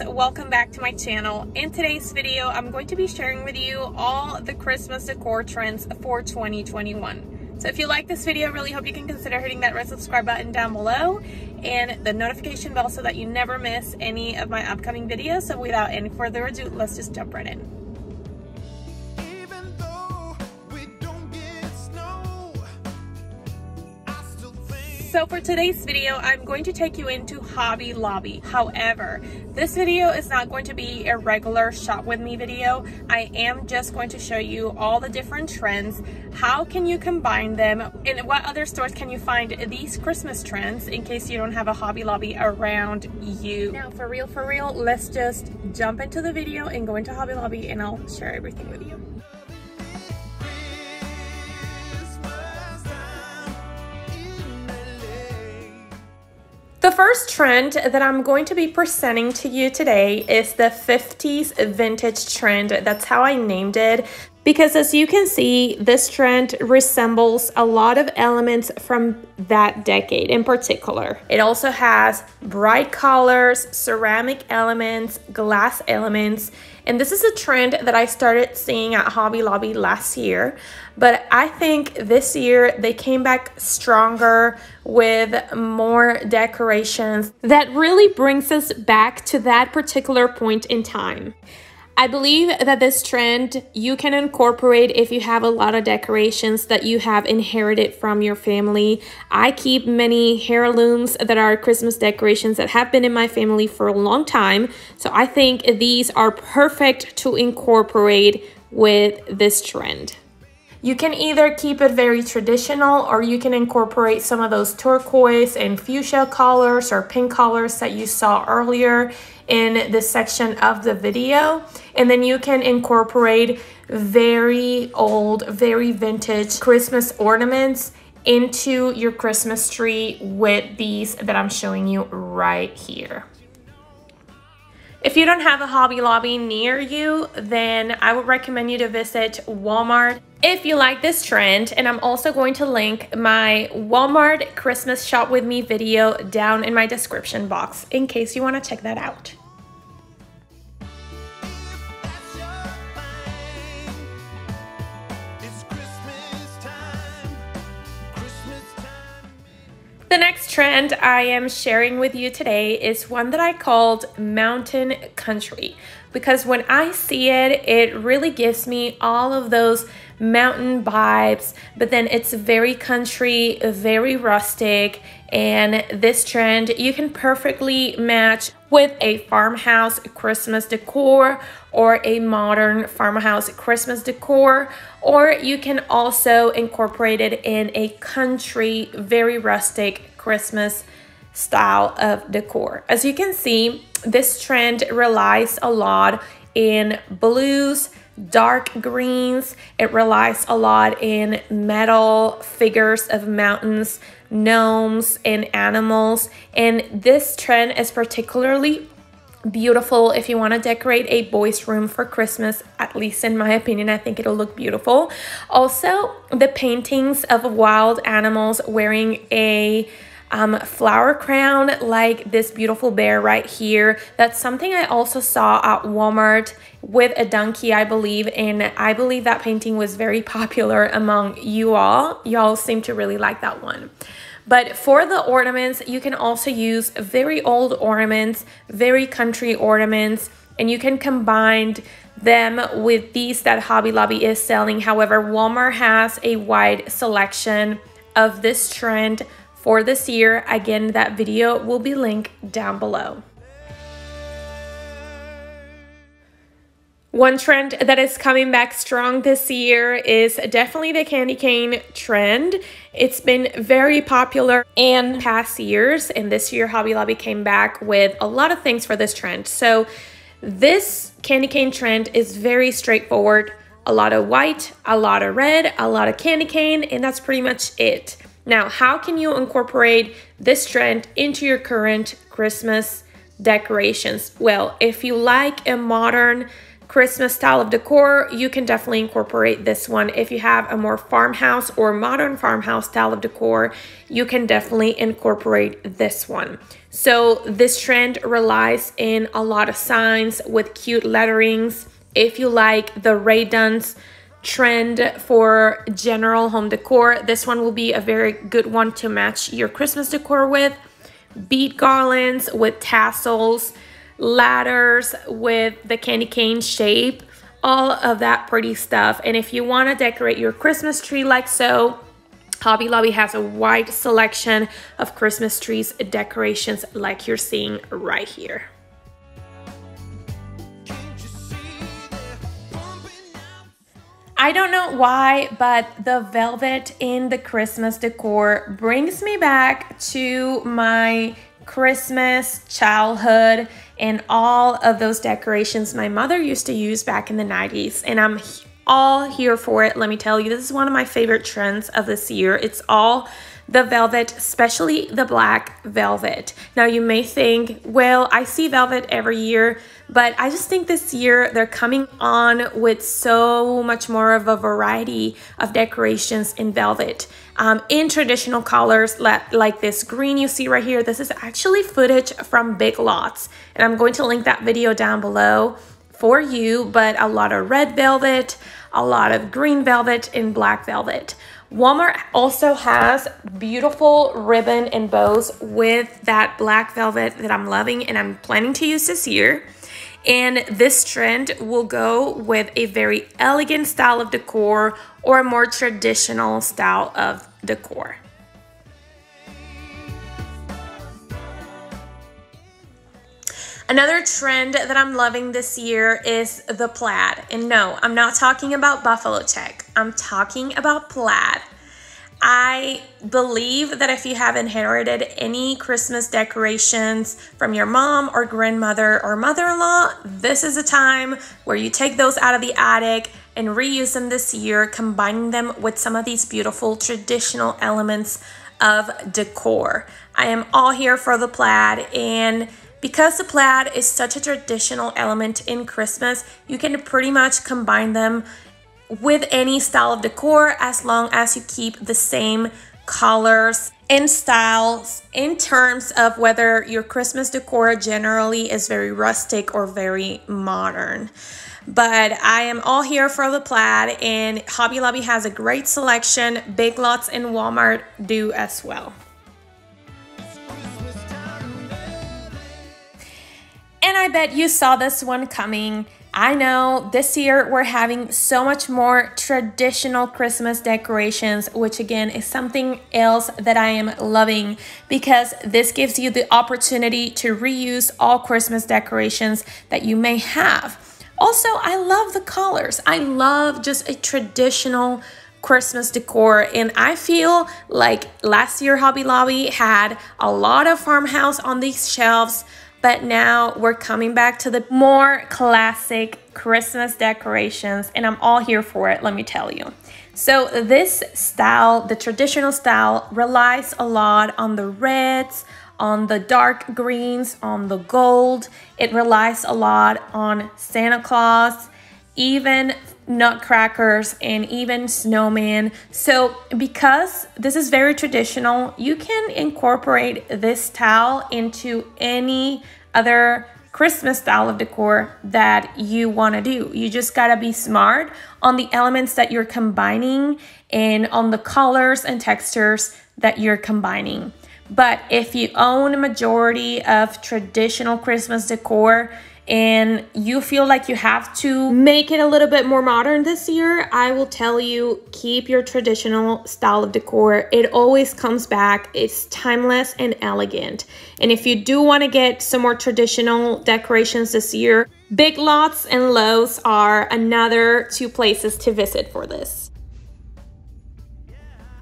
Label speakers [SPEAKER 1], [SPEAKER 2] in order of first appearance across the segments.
[SPEAKER 1] welcome back to my channel. In today's video i'm going to be sharing with you all the christmas decor trends for 2021 so if you like this video i really hope you can consider hitting that red subscribe button down below and the notification bell so that you never miss any of my upcoming videos. So without any further ado let's just jump right in So for today's video, I'm going to take you into Hobby Lobby. However, this video is not going to be a regular shop with me video. I am just going to show you all the different trends. How can you combine them? And what other stores can you find these Christmas trends in case you don't have a Hobby Lobby around you? Now for real, for real, let's just jump into the video and go into Hobby Lobby and I'll share everything with you. The first trend that I'm going to be presenting to you today is the 50s vintage trend. That's how I named it because as you can see, this trend resembles a lot of elements from that decade in particular. It also has bright colors, ceramic elements, glass elements, and this is a trend that I started seeing at Hobby Lobby last year, but I think this year they came back stronger with more decorations that really brings us back to that particular point in time. I believe that this trend you can incorporate if you have a lot of decorations that you have inherited from your family. I keep many heirlooms that are Christmas decorations that have been in my family for a long time. So I think these are perfect to incorporate with this trend. You can either keep it very traditional or you can incorporate some of those turquoise and fuchsia colors or pink colors that you saw earlier in this section of the video. And then you can incorporate very old, very vintage Christmas ornaments into your Christmas tree with these that I'm showing you right here. If you don't have a Hobby Lobby near you, then I would recommend you to visit Walmart if you like this trend. And I'm also going to link my Walmart Christmas Shop With Me video down in my description box in case you want to check that out. The next trend I am sharing with you today is one that I called Mountain Country because when I see it, it really gives me all of those mountain vibes, but then it's very country, very rustic, and this trend you can perfectly match with a farmhouse Christmas decor or a modern farmhouse Christmas decor, or you can also incorporate it in a country, very rustic Christmas style of decor. As you can see, this trend relies a lot in blues, dark greens. It relies a lot in metal figures of mountains, gnomes, and animals. And this trend is particularly beautiful if you want to decorate a boys room for Christmas at least in my opinion I think it'll look beautiful also the paintings of wild animals wearing a um, flower crown like this beautiful bear right here. That's something I also saw at Walmart with a donkey, I believe, and I believe that painting was very popular among you all. Y'all seem to really like that one. But for the ornaments, you can also use very old ornaments, very country ornaments, and you can combine them with these that Hobby Lobby is selling. However, Walmart has a wide selection of this trend for this year. Again, that video will be linked down below. One trend that is coming back strong this year is definitely the candy cane trend. It's been very popular in past years, and this year Hobby Lobby came back with a lot of things for this trend. So this candy cane trend is very straightforward. A lot of white, a lot of red, a lot of candy cane, and that's pretty much it. Now, how can you incorporate this trend into your current Christmas decorations? Well, if you like a modern Christmas style of decor, you can definitely incorporate this one. If you have a more farmhouse or modern farmhouse style of decor, you can definitely incorporate this one. So this trend relies in a lot of signs with cute letterings. If you like the Rae Dunns trend for general home decor, this one will be a very good one to match your Christmas decor with. Bead garlands with tassels ladders with the candy cane shape, all of that pretty stuff. And if you want to decorate your Christmas tree like so, Hobby Lobby has a wide selection of Christmas trees decorations like you're seeing right here. I don't know why, but the velvet in the Christmas decor brings me back to my Christmas childhood and all of those decorations my mother used to use back in the 90s. And I'm all here for it. Let me tell you, this is one of my favorite trends of this year. It's all the velvet, especially the black velvet. Now you may think, well, I see velvet every year, but I just think this year they're coming on with so much more of a variety of decorations in velvet. Um, in traditional colors like, like this green you see right here. This is actually footage from Big Lots and I'm going to link that video down below for you, but a lot of red velvet, a lot of green velvet and black velvet. Walmart also has beautiful ribbon and bows with that black velvet that I'm loving and I'm planning to use this year. And this trend will go with a very elegant style of decor or a more traditional style of decor. Another trend that I'm loving this year is the plaid. And no, I'm not talking about buffalo check. I'm talking about plaid. I believe that if you have inherited any Christmas decorations from your mom or grandmother or mother-in-law, this is a time where you take those out of the attic and reuse them this year, combining them with some of these beautiful traditional elements of decor. I am all here for the plaid and because the plaid is such a traditional element in Christmas, you can pretty much combine them with any style of decor as long as you keep the same colors and styles in terms of whether your Christmas decor generally is very rustic or very modern. But I am all here for the plaid and Hobby Lobby has a great selection. Big Lots and Walmart do as well. I bet you saw this one coming. I know this year we're having so much more traditional Christmas decorations, which again is something else that I am loving because this gives you the opportunity to reuse all Christmas decorations that you may have. Also, I love the colors. I love just a traditional Christmas decor and I feel like last year Hobby Lobby had a lot of farmhouse on these shelves but now we're coming back to the more classic Christmas decorations and I'm all here for it, let me tell you. So this style, the traditional style, relies a lot on the reds, on the dark greens, on the gold. It relies a lot on Santa Claus, even nutcrackers and even snowman. So because this is very traditional, you can incorporate this towel into any other Christmas style of decor that you want to do. You just got to be smart on the elements that you're combining and on the colors and textures that you're combining. But if you own a majority of traditional Christmas decor, and you feel like you have to make it a little bit more modern this year, I will tell you keep your traditional style of decor. It always comes back. It's timeless and elegant. And if you do want to get some more traditional decorations this year, Big Lots and Lowe's are another two places to visit for this.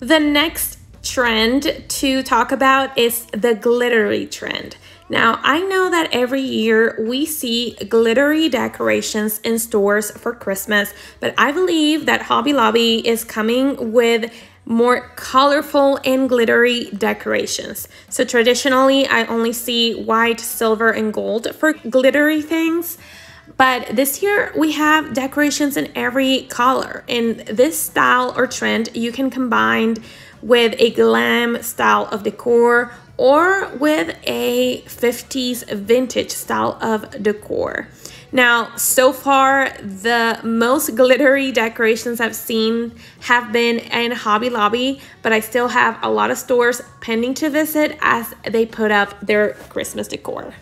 [SPEAKER 1] The next trend to talk about is the glittery trend. Now, I know that every year we see glittery decorations in stores for Christmas, but I believe that Hobby Lobby is coming with more colorful and glittery decorations. So traditionally, I only see white, silver, and gold for glittery things. But this year we have decorations in every color. In this style or trend, you can combine with a glam style of decor or with a 50s vintage style of decor. Now, so far, the most glittery decorations I've seen have been in Hobby Lobby, but I still have a lot of stores pending to visit as they put up their Christmas decor.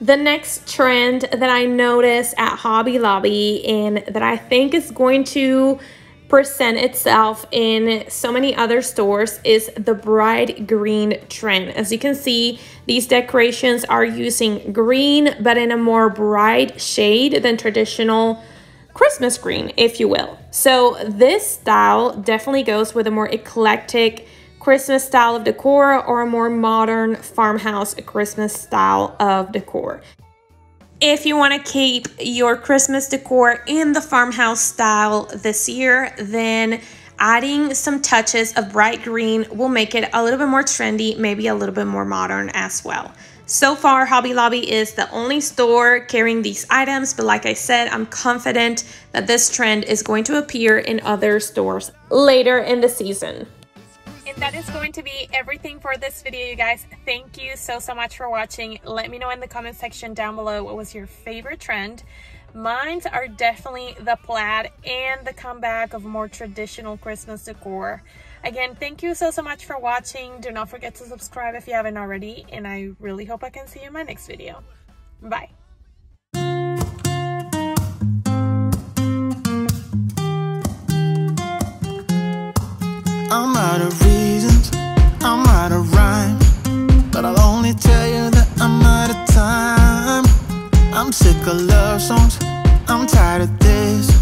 [SPEAKER 1] The next trend that I noticed at Hobby Lobby and that I think is going to present itself in so many other stores is the bright green trend. As you can see, these decorations are using green, but in a more bright shade than traditional Christmas green, if you will. So this style definitely goes with a more eclectic Christmas style of decor or a more modern farmhouse Christmas style of decor. If you want to keep your Christmas decor in the farmhouse style this year, then adding some touches of bright green will make it a little bit more trendy, maybe a little bit more modern as well. So far, Hobby Lobby is the only store carrying these items, but like I said, I'm confident that this trend is going to appear in other stores later in the season that is going to be everything for this video, you guys. Thank you so, so much for watching. Let me know in the comment section down below what was your favorite trend. Mines are definitely the plaid and the comeback of more traditional Christmas decor. Again, thank you so, so much for watching. Do not forget to subscribe if you haven't already. And I really hope I can see you in my next video. Bye. Sick of love songs, I'm tired of this